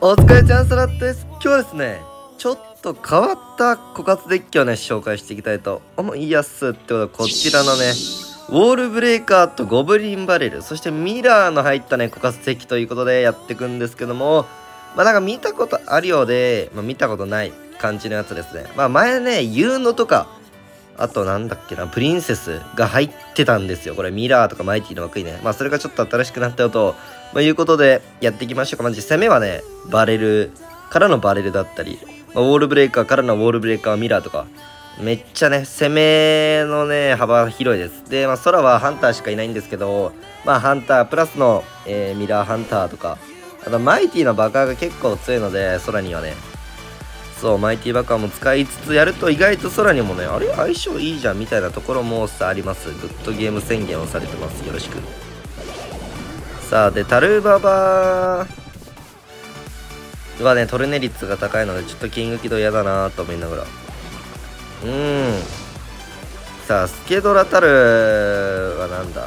お疲れチャンスラットです。今日はですね、ちょっと変わった枯渇デッキをね、紹介していきたいと思いやす。ってことで、こちらのね、ウォールブレーカーとゴブリンバレル、そしてミラーの入ったね、枯渇デッキということでやっていくんですけども、まあなんか見たことあるようで、まあ見たことない感じのやつですね。まあ前ね、ユーノとか、あとなんだっけな、プリンセスが入ってたんですよ。これミラーとかマイティの枠にね。まあそれがちょっと新しくなったよと、まあ、いうことでやっていきましょうか。まず攻めはね、バレルからのバレルだったり、まあ、ウォールブレーカーからのウォールブレーカーミラーとか、めっちゃね、攻めのね、幅広いです。で、まあ空はハンターしかいないんですけど、まあハンタープラスの、えー、ミラーハンターとか、あとマイティの爆破が結構強いので、空にはね、そう、マイティ爆破も使いつつやると意外と空にもね、あれ相性いいじゃんみたいなところもさあります。グッドゲーム宣言をされてます。よろしく。さあでタルーババはねトルネ率が高いのでちょっとキング起動嫌だなと思いながら。うん。さあスケドラタルはなんだ？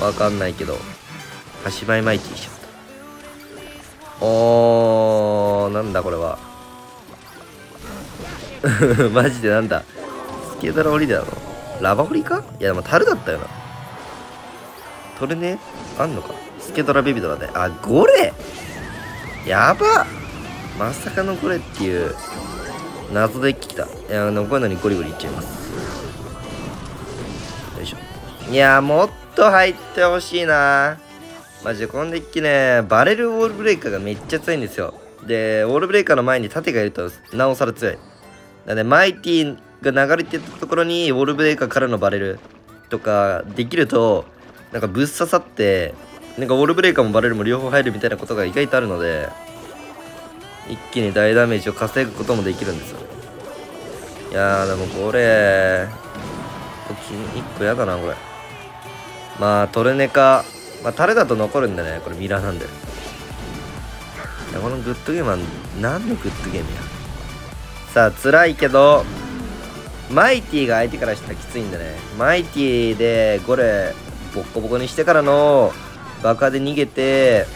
わかんないけど。端前マイティしちゃった。おーなんだこれは。マジでなんだ。スケドラ降りだのラバホリか？いやでもタルだったよな。トルネあんのかスケドラビビドラで。あ、ゴレやばまさかのゴレっていう謎で来た。いや、こういうのにゴリゴリいっちゃいます。よいしょ。いや、もっと入ってほしいなマジでこのデッキね、バレルウォールブレイカーがめっちゃ強いんですよ。で、ウォールブレイカーの前に盾がいるとなおさら強い。なので、マイティが流れてたところにウォールブレイカーからのバレルとかできると、なんかぶっ刺さってなんかウォールブレーカーもバレルも両方入るみたいなことが意外とあるので一気に大ダメージを稼ぐこともできるんですよ。いやーでもこれこっち1個やだなこれ。まあトルネカ。まあタレだと残るんだねこれミラーなんで。このグッドゲームは何のグッドゲームや。さあ辛いけどマイティが相手からしたらきついんだね。マイティでゴレボッコボコにしてからの爆破で逃げて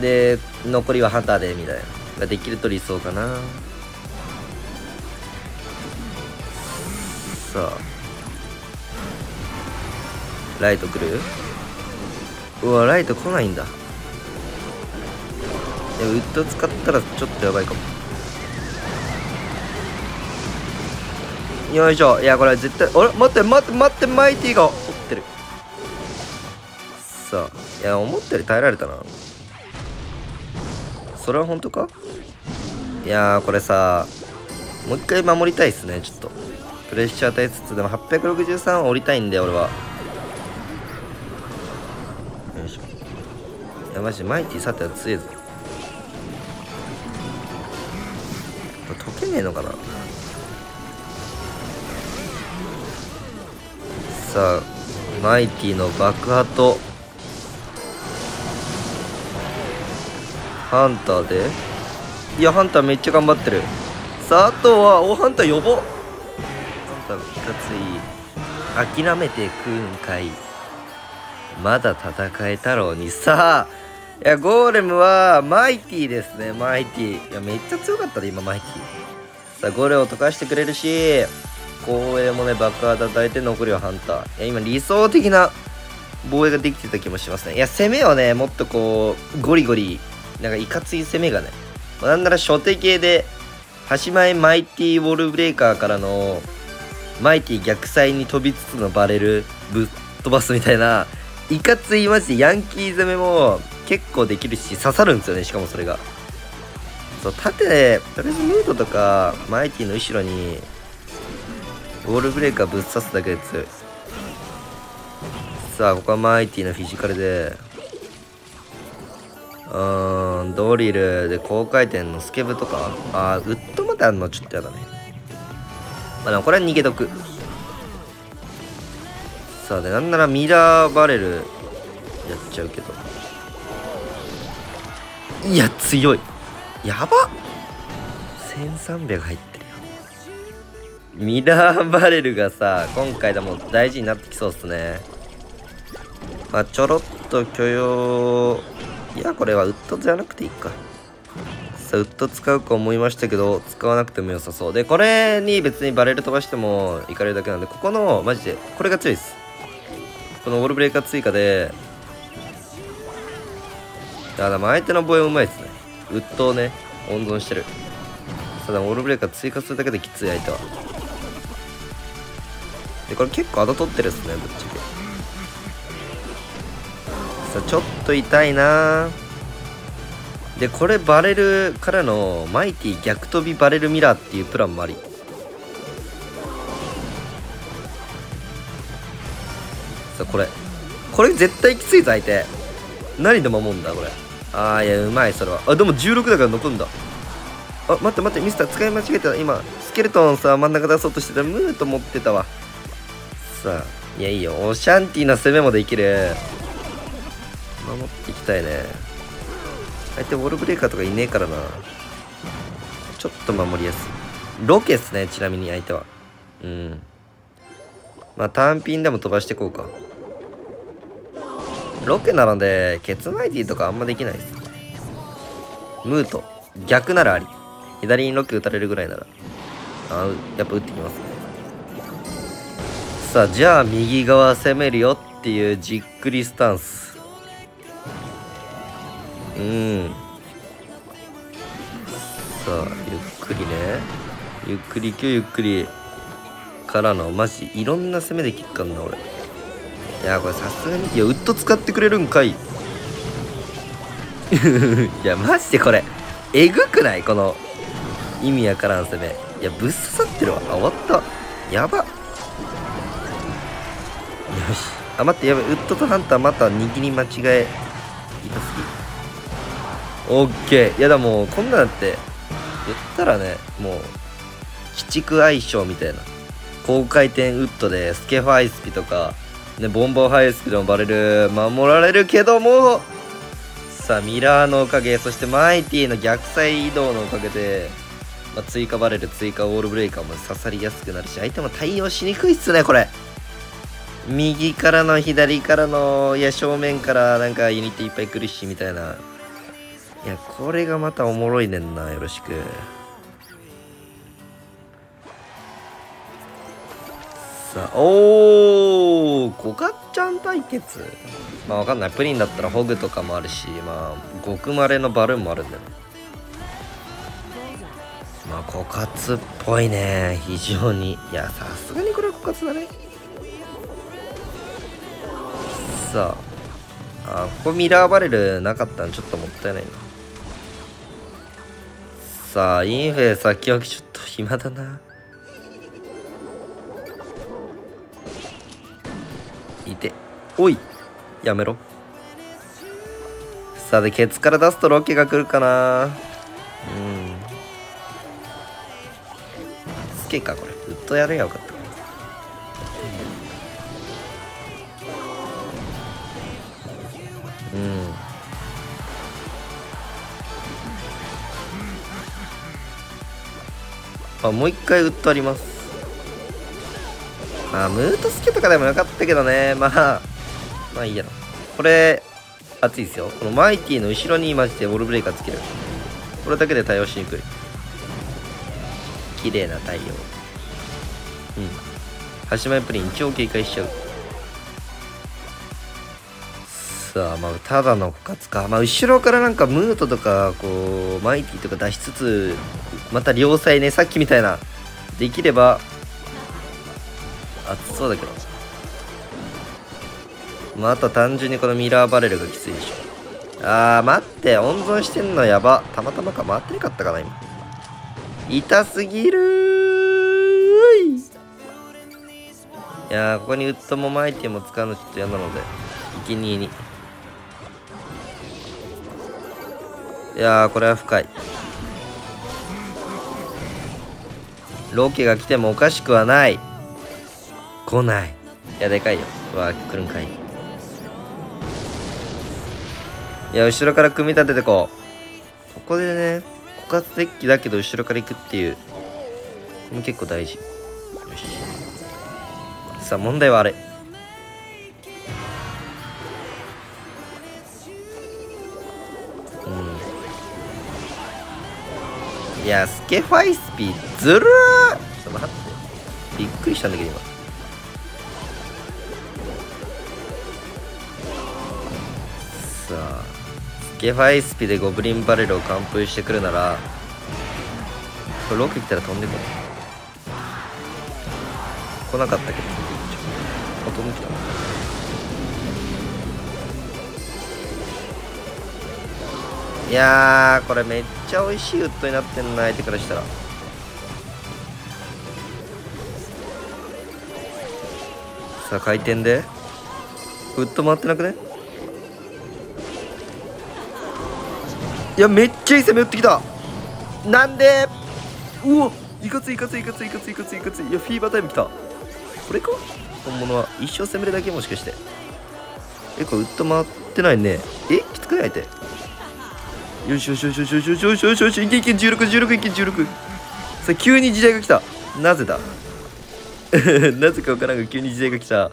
で残りはハンターでみたいな。ができると理想かな。さあ。ライト来る？うわライト来ないんだ。でもウッド使ったらちょっとやばいかも。よいしょ。いやこれ絶対あれ待って待って待ってマイティがさいや思ったより耐えられたな。それは本当か？いやこれさもう一回守りたいっすねちょっと。プレッシャー与えつつでも863は降りたいんで俺は。よいしょ。いやマジマイティさては強えぞ。解けねえのかな？さあマイティの爆破とハンターで？いやハンターめっちゃ頑張ってる。さああとはおハンター呼ぼハンターが2ついい。諦めてくんかい。まだ戦えたろうに。さあいやゴーレムはマイティですね。マイティいやめっちゃ強かったで今マイティさあゴーレムを溶かしてくれるし光栄もね、爆破叩いて残りはハンター。いや、今理想的な防衛ができてた気もしますね。いや、攻めをね、もっとこう、ゴリゴリ、なんかいかつい攻めがね、なんなら初手系で、端前マイティウォールブレーカーからの、マイティ逆サイに飛びつつのバレルぶっ飛ばすみたいな、いかついマジでヤンキー攻めも結構できるし、刺さるんですよね、しかもそれが。そう、縦、とりあえずムードとか、マイティの後ろに、ウォールブレーカーぶっ刺すだけで強いさあここはマイティのフィジカルで。うー。んドリルで高回転のスケブとかあーウッドまであるのちょっとやだね。まあでもこれは逃げとく。さあでなんならミラーバレルやっちゃうけど。いや強い。やば1300入ってるよ。ミラーバレルがさ今回でも大事になってきそうっすね。まあちょろっと許容いやこれはウッドじゃなくていいか。さウッド使うか思いましたけど使わなくても良さそう。でこれに別にバレル飛ばしてもいかれるだけなんでここのマジでこれが強いです。このウォールブレーカー追加であでも相手の防衛うまいですね。ウッドをね温存してる。ただウォールブレーカー追加するだけできつい相手は。でこれ結構アド取ってるっすねぶっちゃけ。さちょっと痛いな。でこれバレルからのマイティ逆飛びバレルミラーっていうプランもあり。さあこれ。これ絶対きついぞ相手。何で守るんだこれ。ああいやうまいそれは。あでも16だから残るんだ。あ待って待ってミスター使い間違えた。今スケルトンさ真ん中出そうとしてた。ムーと思ってたわ。さあいやいいよ。オシャンティな攻めもできる。守っていきたいね。相手ウォールブレーカーとかいねえからな。ちょっと守りやすい。ロケっすねちなみに相手は。うん。まあ単品でも飛ばしていこうか。ロケなのでケツマイティとかあんまできないです。ムート。逆ならあり。左にロケ打たれるぐらいなら。あやっぱ打ってきますね。さあじゃあ右側攻めるよっていうじっくりスタンス。うん。さあゆっくりね。ゆっくり今日ゆっくり。からのマジいろんな攻めできっかんな俺。いやこれさすがにいやウッド使ってくれるんかい。いやマジでこれ。えぐくない？この意味わからん攻め。いやぶっ刺さってるわ。あ終わった。やば。よし。あ待ってやばい。ウッドとハンターまた握り間違え。痛すぎ。オッケーいやだもうこんなんだって言ったらねもう鬼畜相性みたいな。高回転ウッドでスケファイスピとかねボンボンハイスピでもバレる守られるけどもさあミラーのおかげそしてマイティの逆サイ移動のおかげで、まあ、追加バレル追加ウォールブレーカーも刺さりやすくなるし相手も対応しにくいっすねこれ。右からの左からのいや正面からなんかユニットいっぱい来るしみたいな。いやこれがまたおもろいねんなよろしく。さあおーコカちゃん対決。まあわかんない。プリンだったらホグとかもあるしまあ極まれのバルーンもあるんだよ。まあ枯渇っぽいね。非常に。いやさすがにこれは枯渇だね。さああここミラーバレルなかったんちょっともったいないな。さあインフェ先置きちょっと暇だな。いて。おい。やめろ。さあでケツから出すとロケが来るかな。うん。スケかこれ。ずっとやればよかった。うん。あもう一回ウッドあります。まあムートスケとかでもよかったけどね。まあまあいいや。ろこれ熱いですよ。このマイティの後ろにマジでウォールブレイカーつける。これだけで対応しにくい。綺麗な対応うん。端前プリン超警戒しちゃう。さあまあただの枯渇かまあ後ろからなんかムートとかこうマイティとか出しつつまた両サイねさっきみたいなできれば熱そうだけど。まああと単純にこのミラーバレルがきついでしょ。あー待って温存してんのやば。たまたまか回ってなかったかな今。痛すぎるい。やここにウッドもマイティも使うのちょっと嫌なので生贄にいやーこれは深い。ロケが来てもおかしくはない。来ない。いやでかいよ。うわ来るんかい。いや後ろから組み立ててこう。ここでね枯渇デッキだけど後ろから行くっていう。これも結構大事。よし。さあ問題はあれ。いやスケファイスピーずるー。ちょっと待って。びっくりしたんだけど今。さあスケファイスピでゴブリンバレルを完封してくるならこれ6いったら飛んでこう来なかったけど飛んできた。いやーこれめっちゃ美味しいウッドになってんな相手からしたら。さあ回転で。ウッド回ってなくね？いやめっちゃいい攻め打ってきた。なんで？うおいかついいかついいかついいかついいかついいかつい。いやフィーバータイムきた。これか？本物は。一生攻めるだけもしかして。えこれウッド回ってないね。えきつくない相手？よしよしよしよしよしよしよしよしよしいけいけ1616いけ16さあ急に時代が来たなぜだなぜかわからんが急に時代が来た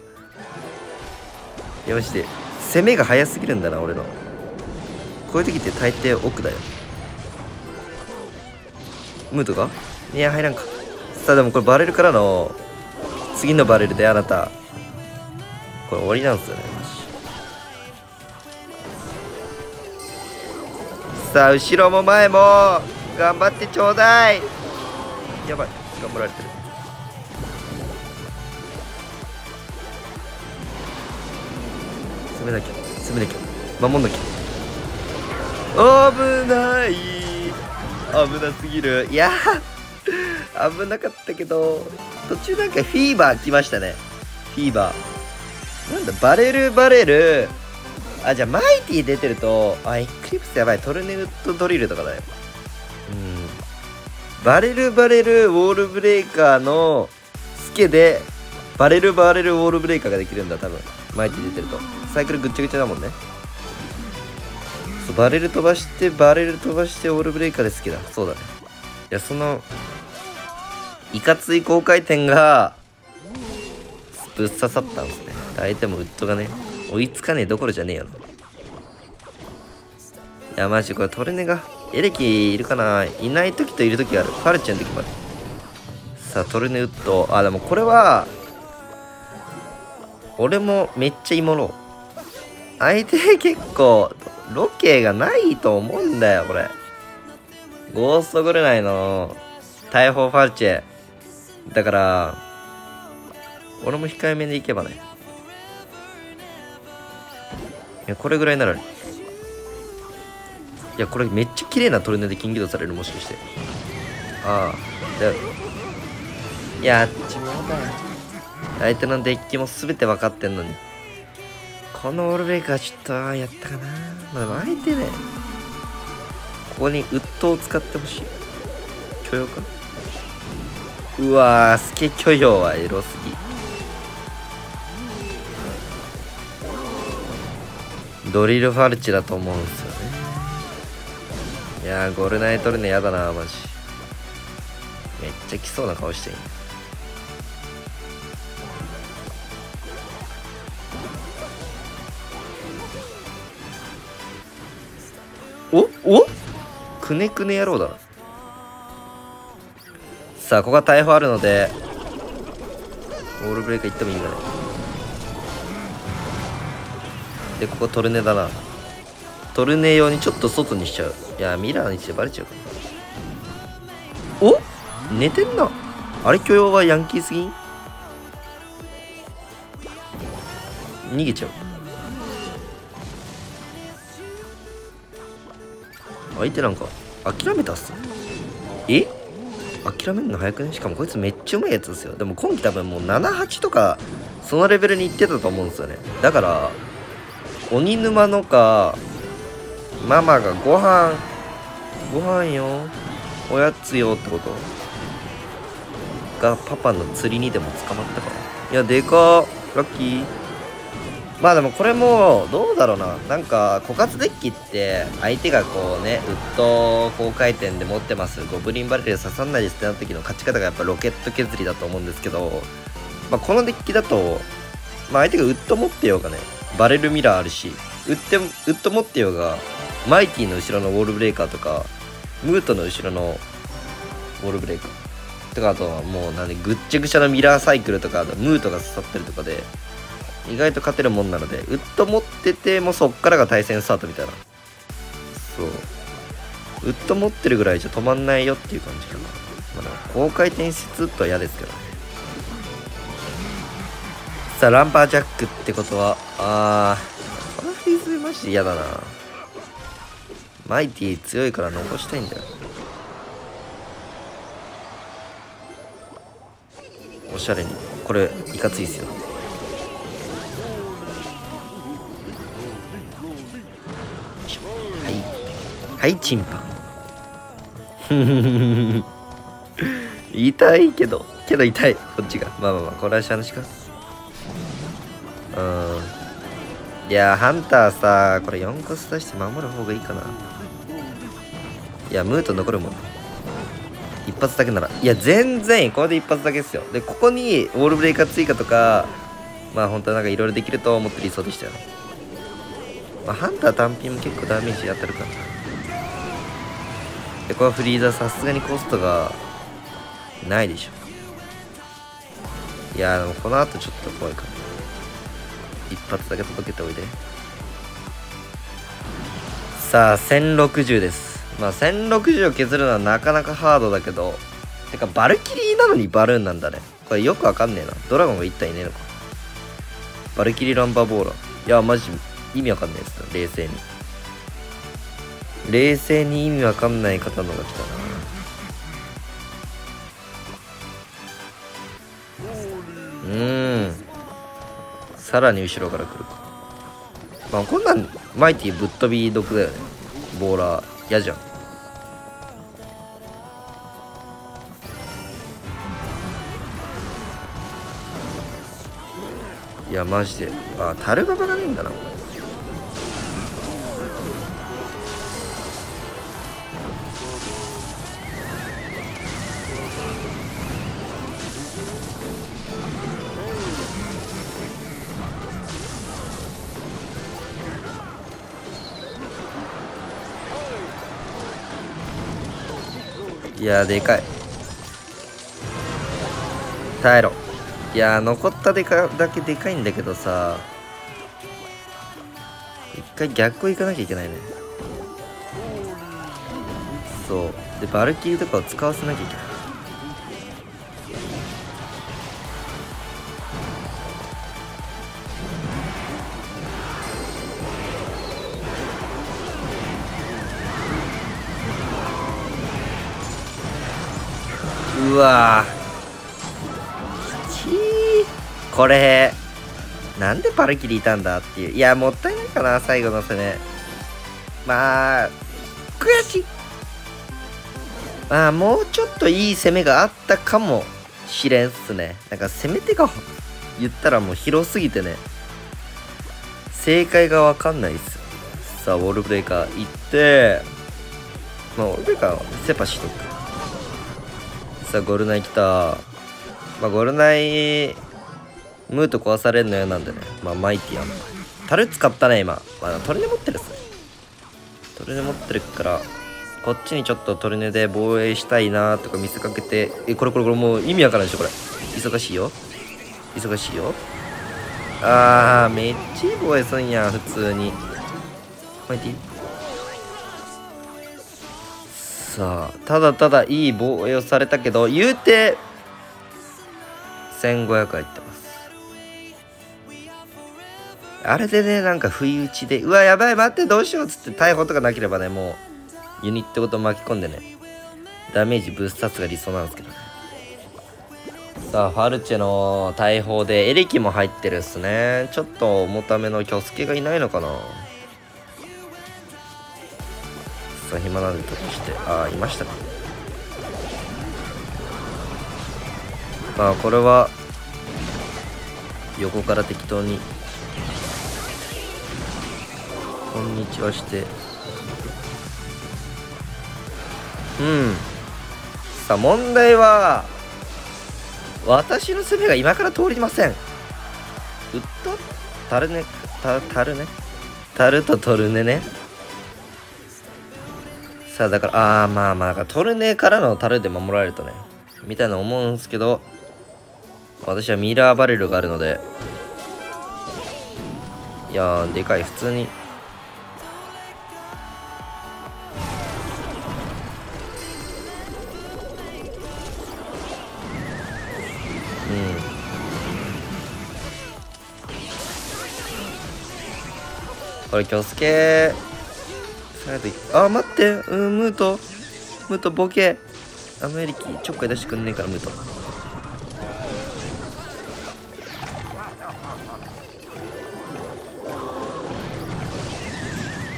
いやまして攻めが早すぎるんだな俺のこういう時って大抵奥だよムートかいや入らんかさあでもこれバレルからの次のバレルであなたこれ終わりなんすよねさあ後ろも前も頑張ってちょうだい。やばい頑張られてる。攻めなきゃ攻めなきゃ。守んなきゃ。危ない。危なすぎる。いや危なかったけど途中なんかフィーバー来ましたね。フィーバー。なんだバレルバレル。あじゃあマイティ出てるとあエクリプスやばいトルネウッドドリルとかだようん。バレルバレルウォールブレイカーのスケでバレルバレルウォールブレイカーができるんだ多分。マイティ出てると。サイクルぐっちゃぐちゃだもんね。そうバレル飛ばしてバレル飛ばしてウォールブレイカーで好きだ。そうだね。いやそのいかつい高回転がぶっ刺さったんですね。相手もウッドがね追いつかねえどころじゃねえよ。いやマジこれトルネがエレキいるかな？いない時といる時がある。ファルチェの時もあるさあトルネウッドあでもこれは俺もめっちゃ芋ろう。相手結構ロケがないと思うんだよこれ。ゴーストグルナイの。大砲ファルチェ。だから俺も控えめでいけばね。やこれぐらいならいやこれめっちゃ綺麗なトルネで金魚されるもしかして。ああでやっちまうだよ。相手のデッキも全て分かってんのに。このオールブレイカーちょっとああやったかな。まあでも相手ねここにウッドを使ってほしい。許容か？うわースケ許容はエロすドリルファルチだと思うんですよね。いやーゴルナイトルネやだなマジ。めっちゃ来そうな顔してるおお？くねくね野郎だ。なさあここは逮捕あるのでオールブレイク行ってもいいかなでここトルネだな。トルネ用にちょっと外にしちゃう。いやミラーにしてバレちゃうか。お？寝てんな。あれ許容はヤンキーすぎん？逃げちゃう。相手なんか諦めたっす。え？諦めるの早くね？しかもこいつめっちゃうまいやつですよ。でも今季多分もう78とかそのレベルにいってたと思うんですよね。だから鬼沼のかママがご飯ご飯よ。おやつよってこと。がパパの釣りにでも捕まったからいやでか。ラッキー。まあでもこれもどうだろうな。なんか枯渇デッキって相手がこうねウッド高回転で持ってます。ゴブリンバレル刺さんないですってなった時の勝ち方がやっぱロケット削りだと思うんですけど、まあ、このデッキだと、まあ、相手がウッド持ってようがねバレルミラーあるしウッドウッド持ってようがマイティの後ろのウォールブレーカーとかムートの後ろのウォールブレイカー。とかあとはもうなんでぐっちゃぐちゃなミラーサイクルとかあとムートが刺さってるとかで意外と勝てるもんなのでウッド持っててもそっからが対戦スタートみたいな。そう。ウッド持ってるぐらいじゃ止まんないよっていう感じかな。まあ高回転しつつは嫌ですけどね。さあランパージャックってことはあーこのフリーズマジで嫌だな。マイティ強いから残したいんだよ。おしゃれに。これいかついっすよ。はい。はいチンパン。痛いけど。けど痛い。こっちが。まあまあまあこれはしゃ話か。いやハンターさこれ4コス出して守る方がいいかな。いやムート残るもん。一発だけなら。いや全然これで一発だけですよ。でここにウォールブレイカー追加とかまあ本当はなんかいろいろできると思って理想でしたよまあハンター単品も結構ダメージ当たるから。なでこれはフリーザさすがにコストがないでしょ。いやでもこの後ちょっと怖いから一発だけ届けておいで。さあ1060です。まあ1060を削るのはなかなかハードだけどてかバルキリーなのにバルーンなんだね。これよくわかんねえな。ドラゴンが1体いねえのか。バルキリーランバーボーラー。いやマジ意味わかんないです。よ冷静に。冷静に意味わかんない方のが来たな。うん。さらに後ろから来るかまあこんなんマイティぶっ飛び毒だよね。ボーラー嫌じゃん。いやマジで。あタルババがねえんだな。これいやでかい。耐えろ。いや残ったでかだけでかいんだけどさ。一回逆を行かなきゃいけないね。そう。でバルキリーとかを使わせなきゃいけない。うわ。ーこれなんでバルキリいたんだっていう。いやもったいないかな最後の攻め。まあ悔しい。まあもうちょっといい攻めがあったかもしれんっすね。なんか攻め手が言ったらもう広すぎてね。正解がわかんないっすさあウォールブレイカー行って。まあウォールブレイカーはセパしとくさあゴルナイ来た。まあゴルナイムート壊されるの嫌なんでね。まあマイティアンタル使ったね今。まあトルネ持ってるっすね。トルネ持ってるからこっちにちょっとトルネで防衛したいなとか見せかけてえこれこれこれもう意味わからんでしょこれ。忙しいよ。忙しいよ。あーめっちゃいい防衛すんやん普通に。マイティ？さあただただいい防衛をされたけど言うて1500入ってます。あれでねなんか不意打ちでうわやばい待ってどうしようっつって逮捕とかなければねもうユニットごと巻き込んでねダメージブースターツが理想なんですけどね。さあファルチェの大砲でエレキも入ってるっすね。ちょっと重ためのキョスケがいないのかな。さあ暇なんでとしてああいましたか。まあこれは横から適当にこんにちはして。うん。さあ問題は私の攻めが今から通りません。ウッドタルネタタルね。タルとトルネね。さあだからああまあまあトルネからの樽で守られるとねみたいな思うんですけど私はミラーバレルがあるのでいやーでかい普通に。うん。これ京介サイドいあ待ってうんムート。ムートボケ。アメリキちょっかい出してくんねえからムート。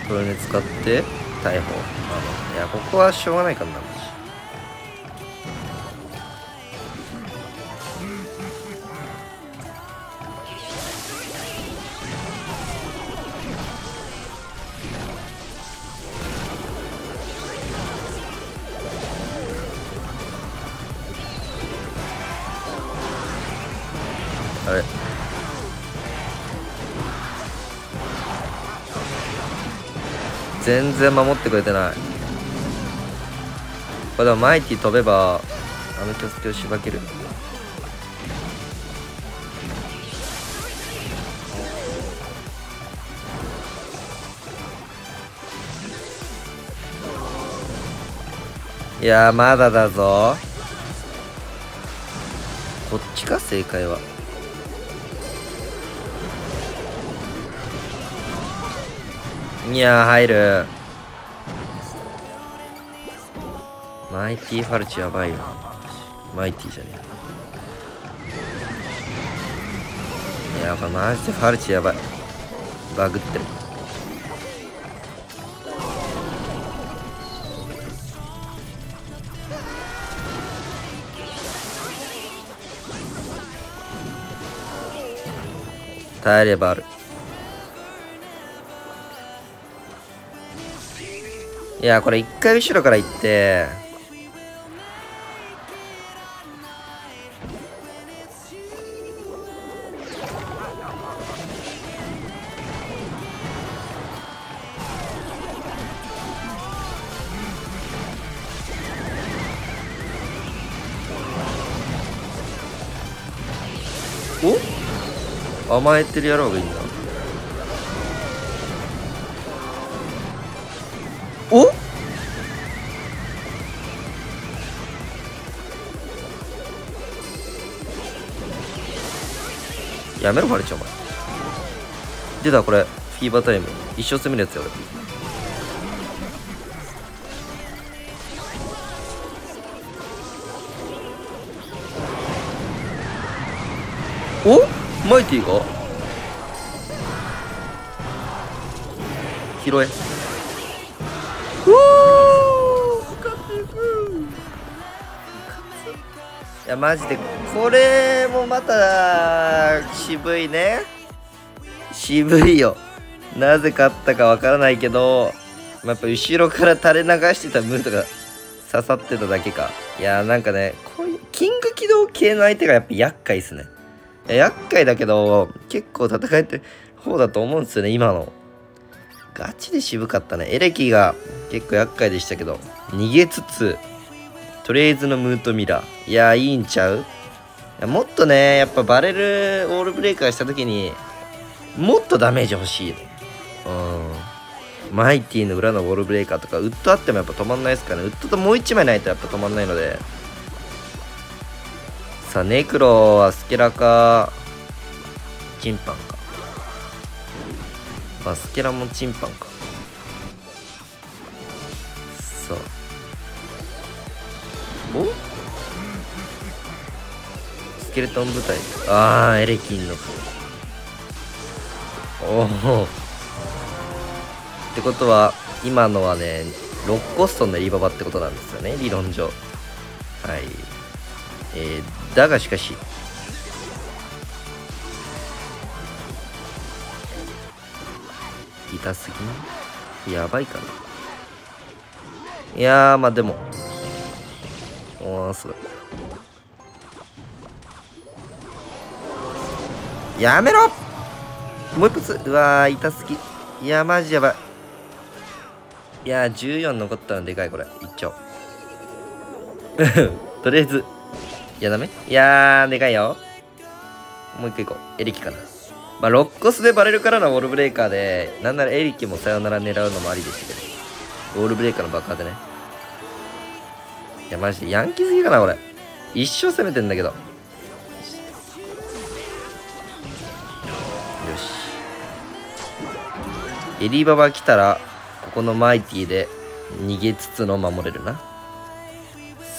これね使って逮捕。あいやここはしょうがないからなあ全然守ってくれてない。これでもマイティ飛べばあのキョスケをしばける。いやまだだぞ。こっちか正解は。いや入る。マイティファルチやばいよマイティじゃねえ。やこれマジでファルチやばい。バグってる。耐えればある。いやこれ一回後ろから行って。お？甘えてるやろうがいいんだやめろファルチお前。出たこれ。フィーバータイム。一生攻めるやつや俺。お？マイティが？拾え。いやマジで。これもまた渋いね。渋いよ。なぜ勝ったかわからないけど、まあ、やっぱ後ろから垂れ流してたムートが刺さってただけか。いやなんかねこういうキング起動系の相手がやっぱ厄介っすね。いや厄介だけど結構戦えてる方だと思うんですよね今の。ガチで渋かったね。エレキが結構厄介でしたけど逃げつつとりあえずのムートミラー。いやいいんちゃう？もっとねやっぱバレルオールブレイカーした時にもっとダメージ欲しいうん。マイティの裏のウォールブレイカーとかウッドあってもやっぱ止まんないですからね。ウッドともう1枚ないとやっぱ止まんないので。さあネクロはスケラかチンパンか。まあスケラもチンパンか。さあお？スケルトン部隊ああエレキンのおおってことは今のはねロッコストンのリババってことなんですよね理論上。はい。えー、だがしかし。痛すぎやばいかな。いやーまあでも。おーす。ごいやめろ！もう一発。うわー痛すぎ。いやマジやばい。いやー14残ったのでかいこれ。一丁。とりあえず。いやダメ？いやーでかいよ。もう一回行こう。エリキかな。まあロッコスでバレるからのウォールブレーカーで。なんならエリキもさよなら狙うのもありでしたけど。ウォールブレーカーの爆破でね。いやマジでヤンキーすぎかな俺。一生攻めてんだけど。よし。エリババ来たらここのマイティで逃げつつの守れるな。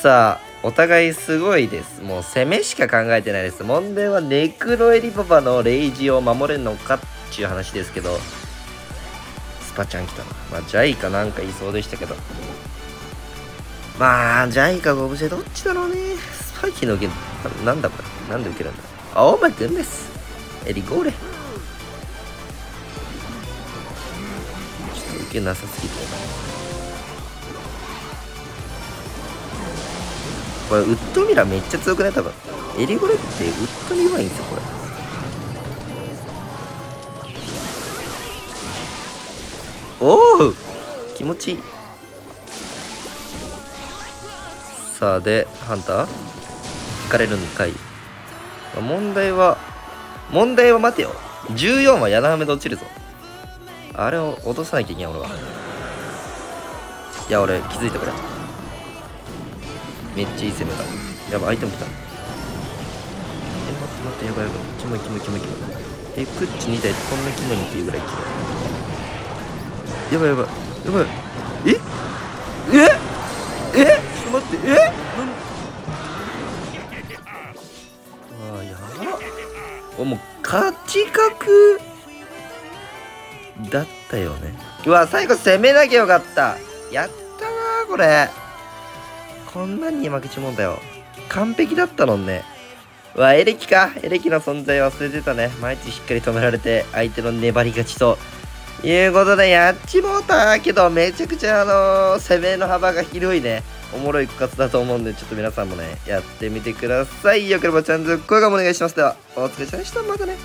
さあお互いすごいです。もう攻めしか考えてないです。問題はネクロエリババのレイジを守れるのかっていう話ですけど。スパちゃん来たな。まあジャイかなんかいそうでしたけど。まあジャイかゴブジェどっちだろうね。スパイキーの受けなんだこれ？なんで受けるんだ？あお前くんです。エリゴーレ。ちょっと受けなさすぎて。これウッドミラーめっちゃ強くない？多分。エリゴレってウッドに弱いんですよこれ。おお気持ちいい。さあでハンター引かれるんかい問題は問題は待てよ。14は柳雨で落ちるぞ。あれを落とさなきゃいけない俺は。いや俺気づいたこれ。めっちゃいい攻めだ。やばいアイテム来た。え待って待ってやばいやばい。キモいキモいキモいキモい。えクッチ2体こんなキモいっていうぐらいキモい。やばいやばい。やばい。え？え？え？ってえ？あやばおもう勝ち確だったよね。うわ最後攻めなきゃよかった。やったなこれ。こんなに負けちもんだよ。完璧だったのね。うわエレキか。エレキの存在忘れてたね。毎日しっかり止められて相手の粘り勝ちと。いうことでやっちもうたけどめちゃくちゃあのー攻めの幅が広いね。おもろい枯渇だと思うんでちょっと皆さんもねやってみてください。よければチャンネル声がお願いします。ではお疲れ様でした。またね。